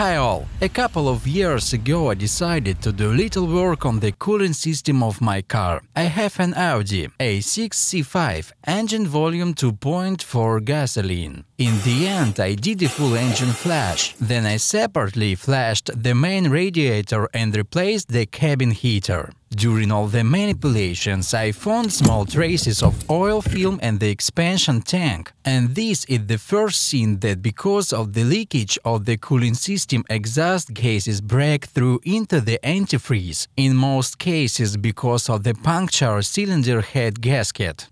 Hi all! A couple of years ago I decided to do little work on the cooling system of my car. I have an Audi A6 C5 engine volume 2.4 gasoline. In the end I did a full engine flash, then I separately flashed the main radiator and replaced the cabin heater. During all the manipulations I found small traces of oil film and the expansion tank, and this is the first sign that because of the leakage of the cooling system exhaust gases break through into the antifreeze, in most cases because of the puncture cylinder head gasket.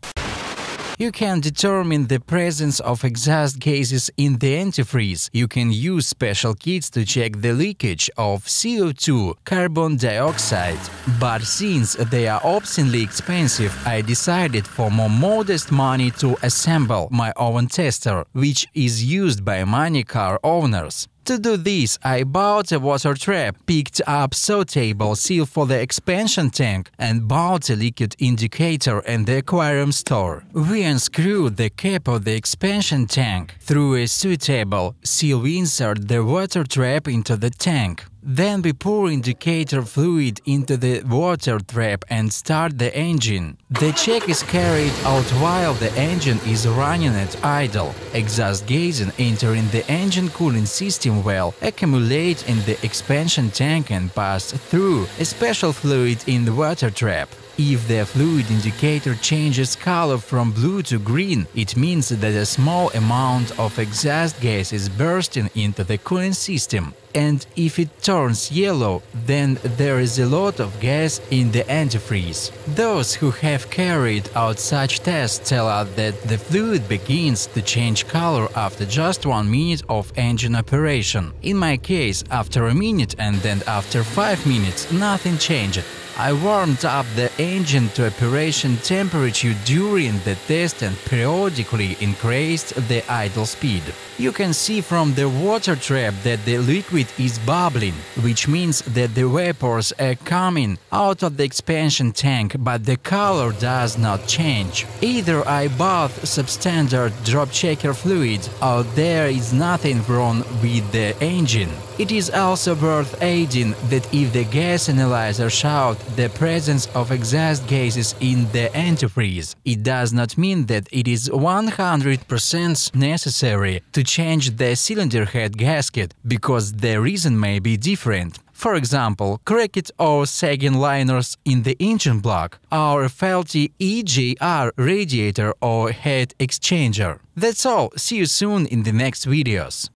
You can determine the presence of exhaust gases in the antifreeze. You can use special kits to check the leakage of CO2, carbon dioxide. But since they are obscenely expensive, I decided for more modest money to assemble my own tester, which is used by many car owners. To do this, I bought a water trap, picked up saw-table seal for the expansion tank, and bought a liquid indicator in the aquarium store. We unscrewed the cap of the expansion tank. Through a suitable seal we insert the water trap into the tank. Then we pour indicator fluid into the water trap and start the engine. The check is carried out while the engine is running at idle. Exhaust gases entering the engine cooling system well accumulate in the expansion tank and pass through a special fluid in the water trap. If the fluid indicator changes color from blue to green, it means that a small amount of exhaust gas is bursting into the cooling system. And if it turns yellow, then there is a lot of gas in the antifreeze. Those who have carried out such tests tell us that the fluid begins to change color after just one minute of engine operation. In my case, after a minute and then after 5 minutes nothing changed. I warmed up the engine to operation temperature during the test and periodically increased the idle speed. You can see from the water trap that the liquid is bubbling, which means that the vapors are coming out of the expansion tank, but the color does not change. Either I bought substandard drop checker fluid or there is nothing wrong with the engine. It is also worth adding that if the gas analyzer showed the presence of exhaust gases in the antifreeze, it does not mean that it is 100% necessary to change the cylinder head gasket, because the reason may be different. For example, cracked or sagging liners in the engine block or faulty EGR radiator or heat exchanger. That's all, see you soon in the next videos.